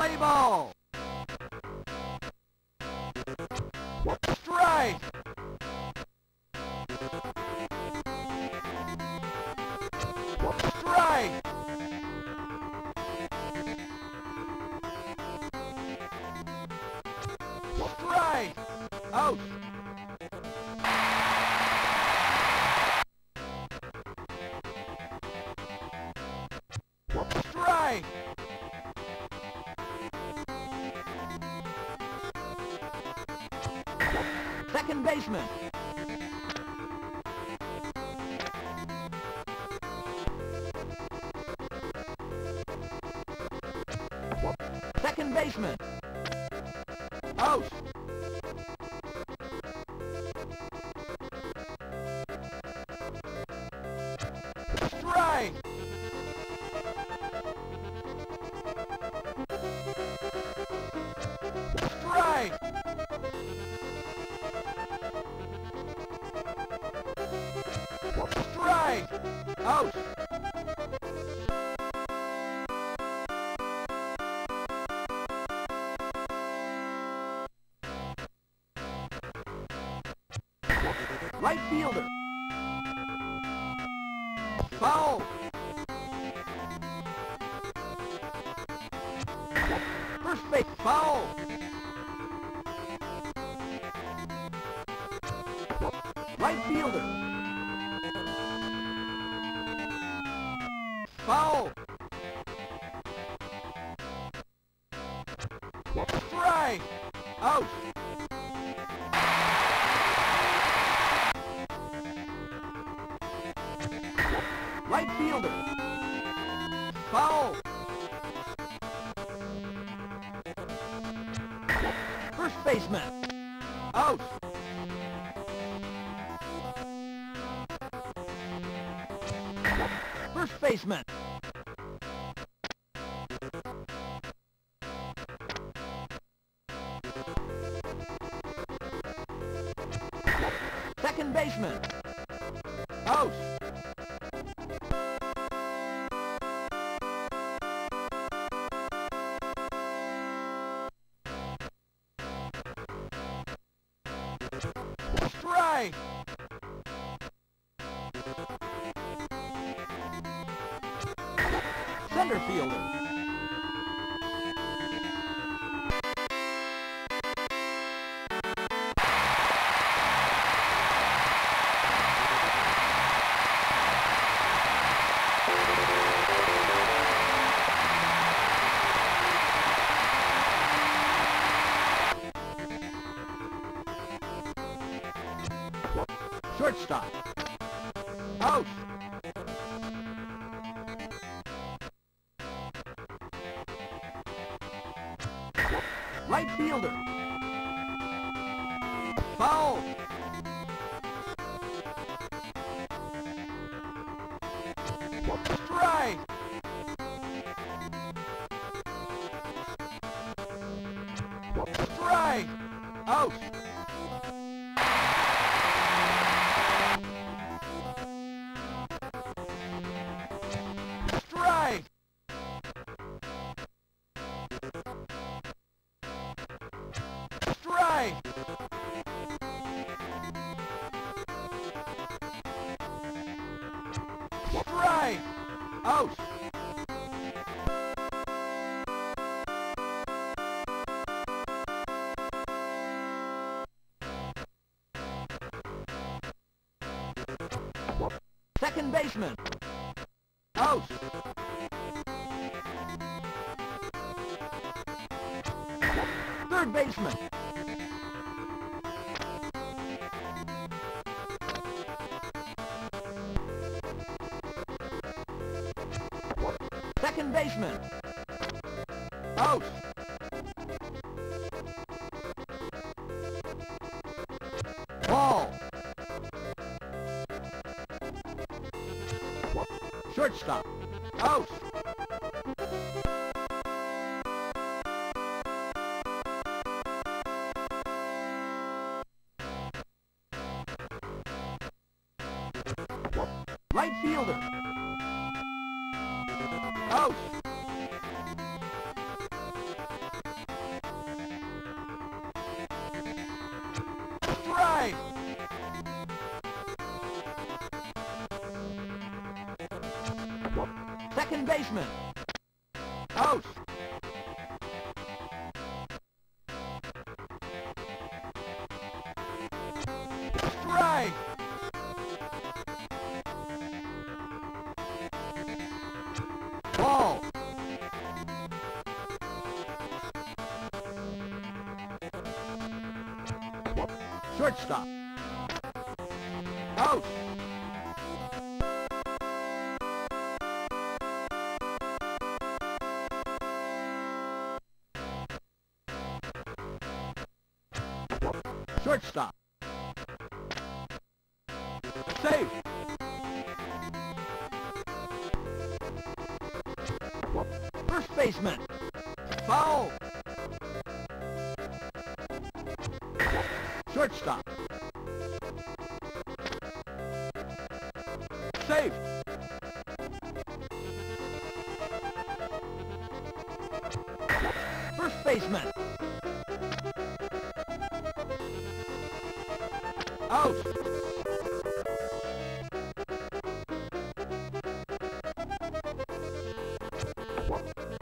Strike. Strike. Second Out. Right fielder. Foul. First base. Foul. Right fielder. First baseman. Strike. Out. Second. Out. Oh. Third baseman. Shortstop. Out. Oh. Right fielder. Out. Second baseman. Out. Strike. Ball. Shortstop. Out. Safe. First baseman. Out.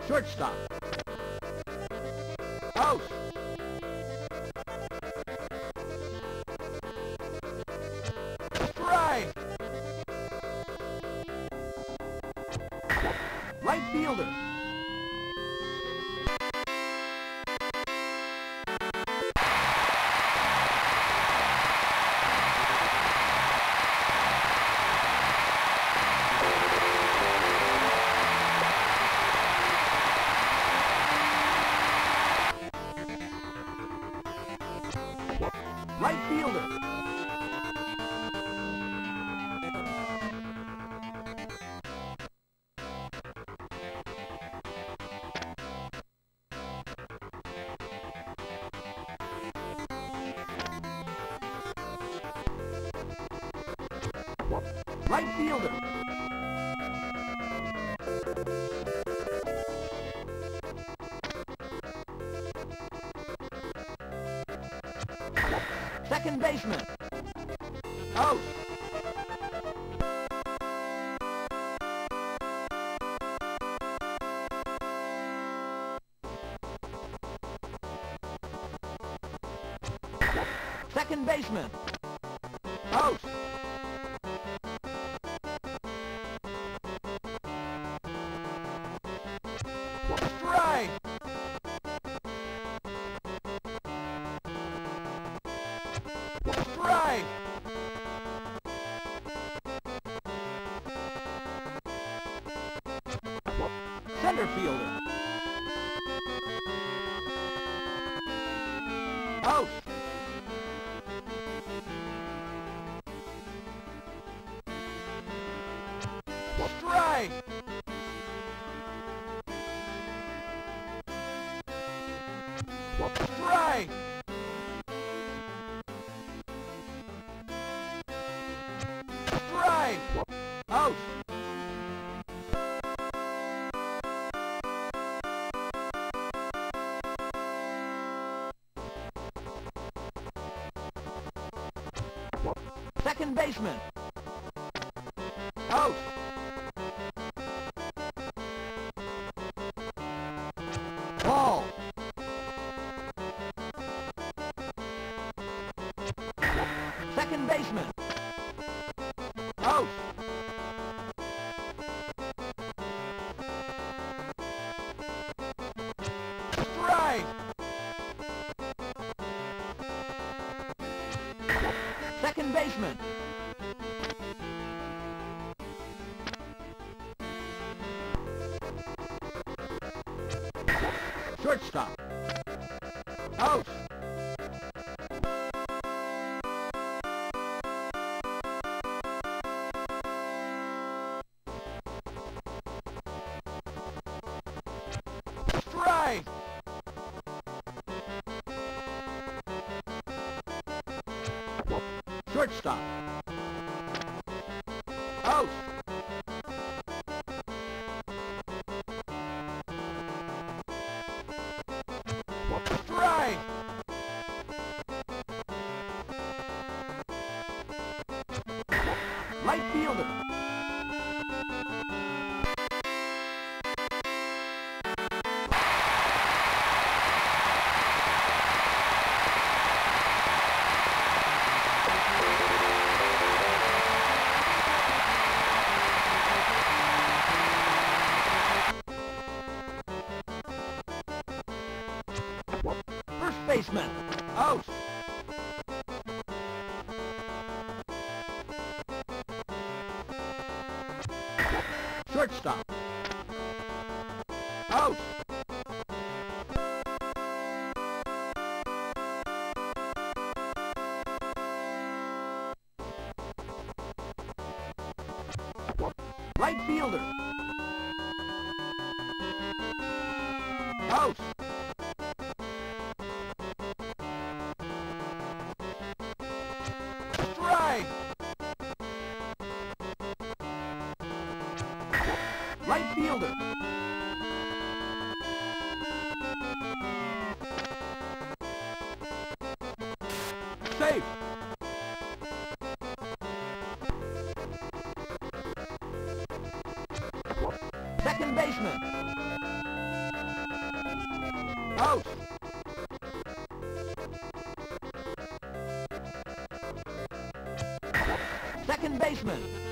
Shortstop. Fielder. Second baseman. Out. Center fielder. Second baseman. Shortstop. Out. Strike. Shortstop. Right fielder. Out. Out. Second baseman.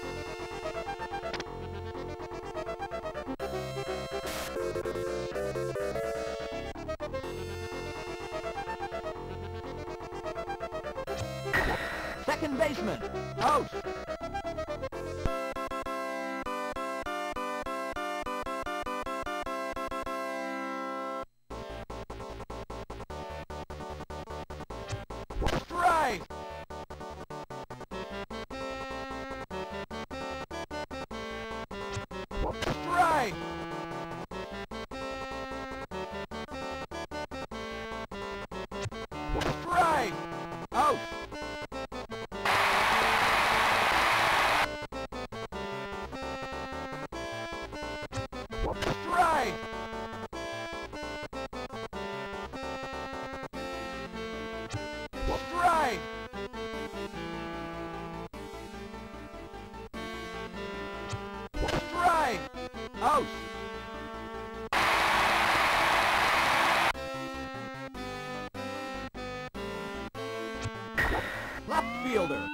Left fielder.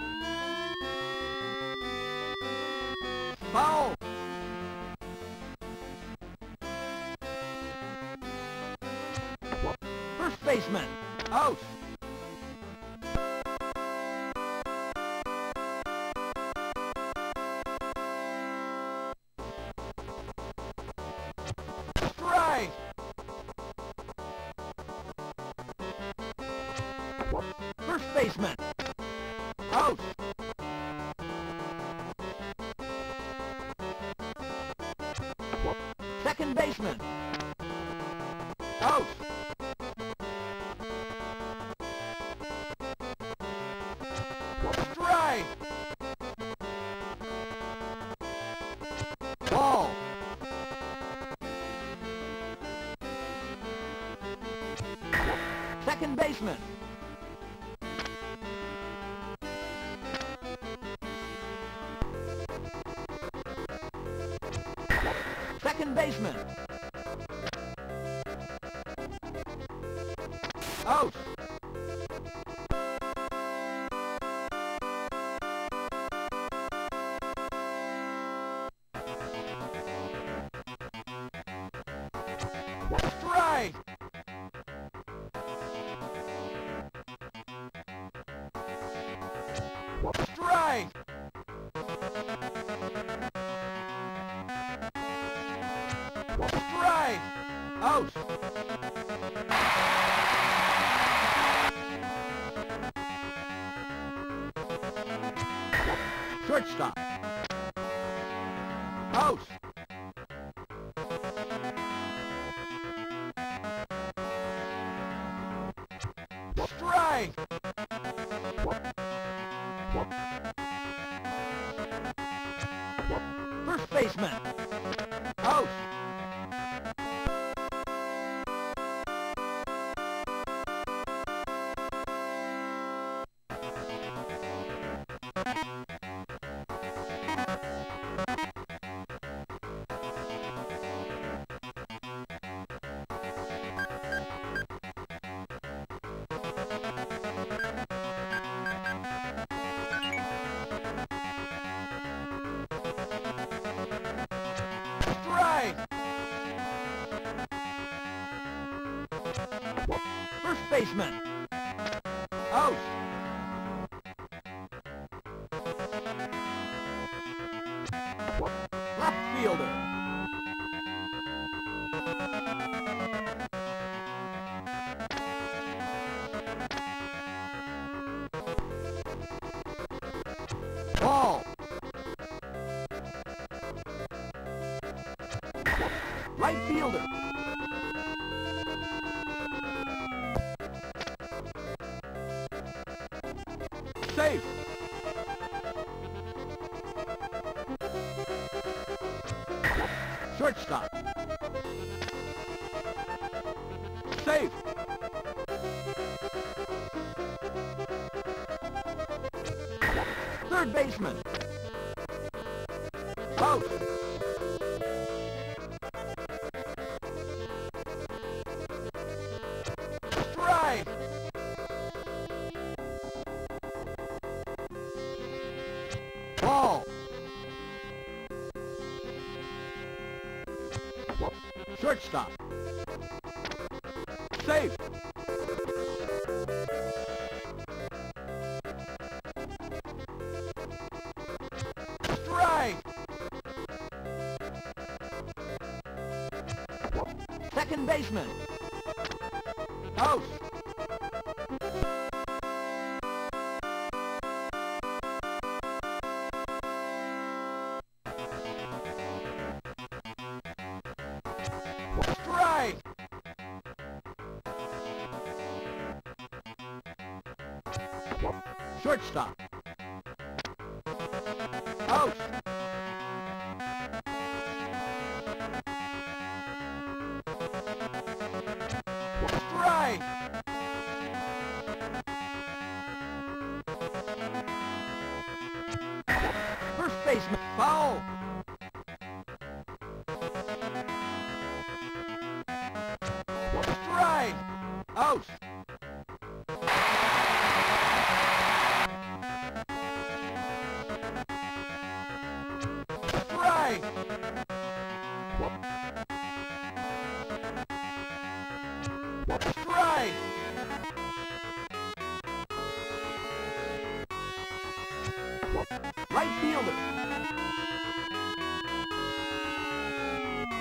Foul. First baseman. Out. Out. Strike. Strike. Strike. Out. Shortstop. First baseman. Shortstop. Safe. Third baseman. Second baseman. Out. Strike. First baseman. Foul.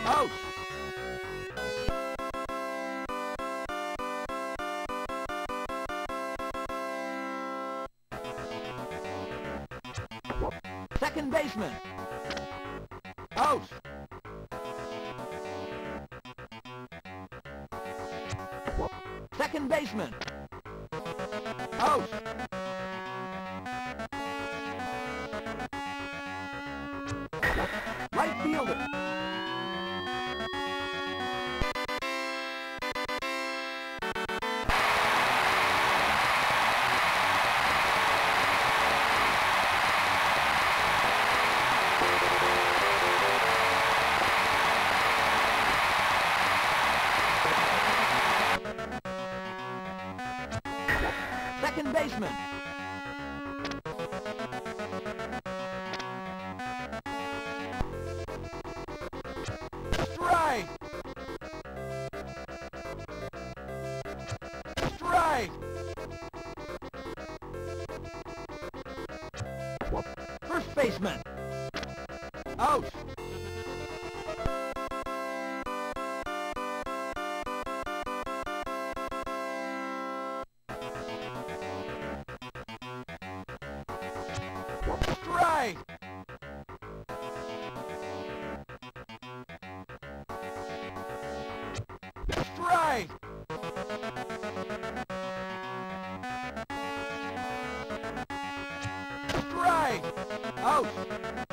Out. Second baseman. Out. Second baseman. Strike. Strike. Out.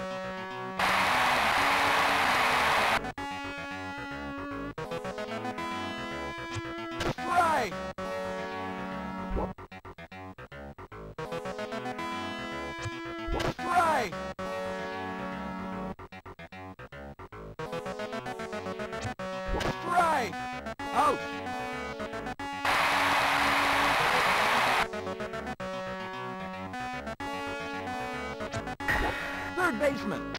Out. Third baseman.